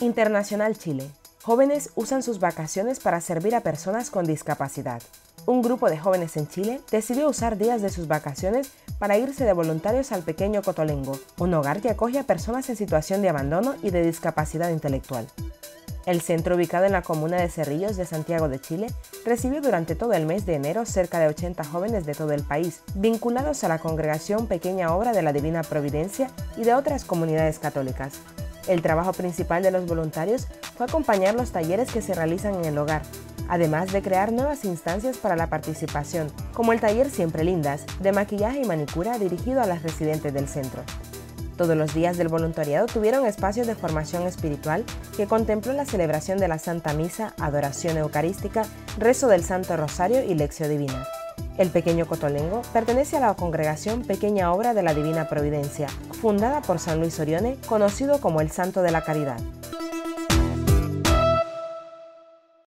Internacional Chile. Jóvenes usan sus vacaciones para servir a personas con discapacidad. Un grupo de jóvenes en Chile decidió usar días de sus vacaciones para irse de voluntarios al pequeño Cotolengo, un hogar que acoge a personas en situación de abandono y de discapacidad intelectual. El centro, ubicado en la comuna de Cerrillos de Santiago de Chile, recibió durante todo el mes de enero cerca de 80 jóvenes de todo el país, vinculados a la congregación Pequeña Obra de la Divina Providencia y de otras comunidades católicas. El trabajo principal de los voluntarios fue acompañar los talleres que se realizan en el hogar, además de crear nuevas instancias para la participación, como el taller Siempre Lindas, de maquillaje y manicura dirigido a las residentes del centro. Todos los días del voluntariado tuvieron espacios de formación espiritual que contempló la celebración de la Santa Misa, adoración eucarística, rezo del Santo Rosario y lección divina. El pequeño Cotolengo pertenece a la congregación Pequeña Obra de la Divina Providencia, fundada por San Luis Orione, conocido como el Santo de la Caridad.